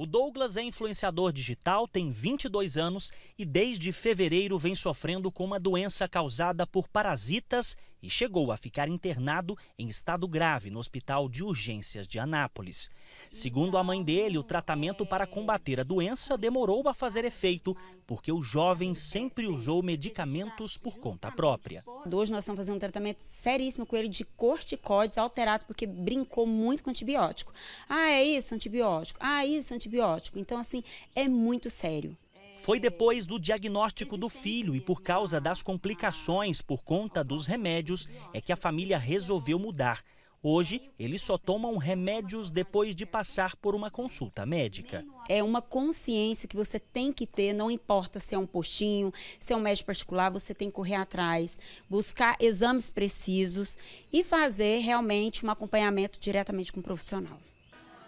O Douglas é influenciador digital, tem 22 anos e desde fevereiro vem sofrendo com uma doença causada por parasitas e chegou a ficar internado em estado grave no Hospital de Urgências de Anápolis. Segundo a mãe dele, o tratamento para combater a doença demorou a fazer efeito, porque o jovem sempre usou medicamentos por conta própria. Hoje nós estamos fazendo um tratamento seríssimo com ele de corticóides alterados, porque brincou muito com antibiótico. Ah, é isso, antibiótico. Ah, isso, antibiótico antibiótico. Então, assim, é muito sério. Foi depois do diagnóstico do filho e por causa das complicações por conta dos remédios é que a família resolveu mudar. Hoje, eles só tomam remédios depois de passar por uma consulta médica. É uma consciência que você tem que ter, não importa se é um postinho, se é um médico particular, você tem que correr atrás, buscar exames precisos e fazer realmente um acompanhamento diretamente com o profissional.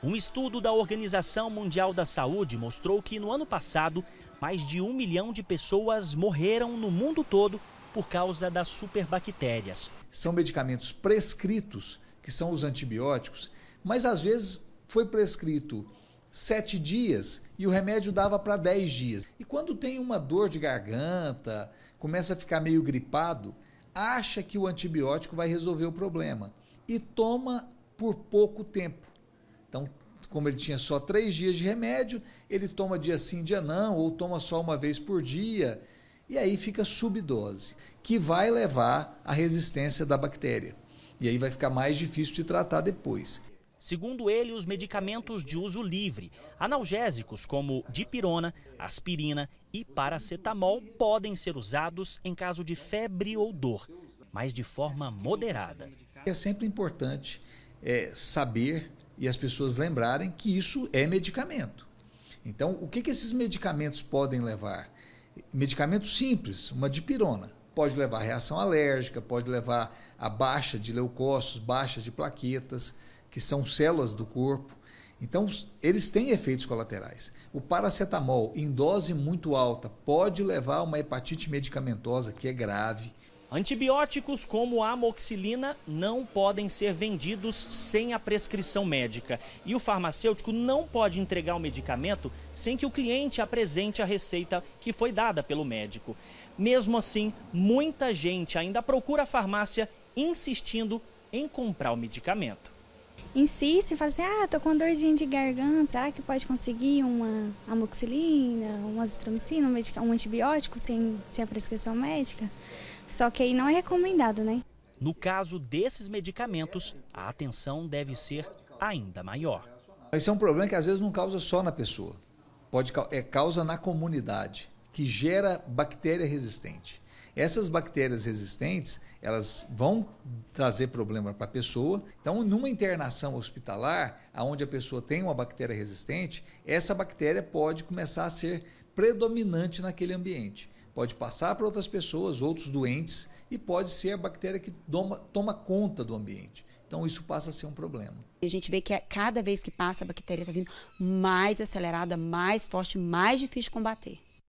Um estudo da Organização Mundial da Saúde mostrou que no ano passado, mais de um milhão de pessoas morreram no mundo todo por causa das superbactérias. São medicamentos prescritos, que são os antibióticos, mas às vezes foi prescrito sete dias e o remédio dava para dez dias. E quando tem uma dor de garganta, começa a ficar meio gripado, acha que o antibiótico vai resolver o problema e toma por pouco tempo. Então, como ele tinha só três dias de remédio, ele toma dia sim, dia não, ou toma só uma vez por dia, e aí fica subdose, que vai levar à resistência da bactéria. E aí vai ficar mais difícil de tratar depois. Segundo ele, os medicamentos de uso livre, analgésicos como dipirona, aspirina e paracetamol, podem ser usados em caso de febre ou dor, mas de forma moderada. É sempre importante é, saber e as pessoas lembrarem que isso é medicamento. Então, o que, que esses medicamentos podem levar? Medicamentos simples, uma dipirona, pode levar a reação alérgica, pode levar a baixa de leucócitos, baixa de plaquetas, que são células do corpo. Então, eles têm efeitos colaterais. O paracetamol, em dose muito alta, pode levar a uma hepatite medicamentosa, que é grave. Antibióticos como a amoxicilina não podem ser vendidos sem a prescrição médica. E o farmacêutico não pode entregar o medicamento sem que o cliente apresente a receita que foi dada pelo médico. Mesmo assim, muita gente ainda procura a farmácia insistindo em comprar o medicamento. Insiste e fala assim: ah, tô com dorzinha de garganta, será que pode conseguir uma amoxicilina, uma azitromicina, um, um antibiótico sem, sem a prescrição médica? Só que aí não é recomendado, né? No caso desses medicamentos, a atenção deve ser ainda maior. Esse é um problema que às vezes não causa só na pessoa, pode é causa na comunidade, que gera bactéria resistente. Essas bactérias resistentes, elas vão trazer problema para a pessoa. Então, numa internação hospitalar, onde a pessoa tem uma bactéria resistente, essa bactéria pode começar a ser predominante naquele ambiente pode passar para outras pessoas, outros doentes, e pode ser a bactéria que toma, toma conta do ambiente. Então isso passa a ser um problema. A gente vê que cada vez que passa a bactéria está vindo mais acelerada, mais forte, mais difícil de combater.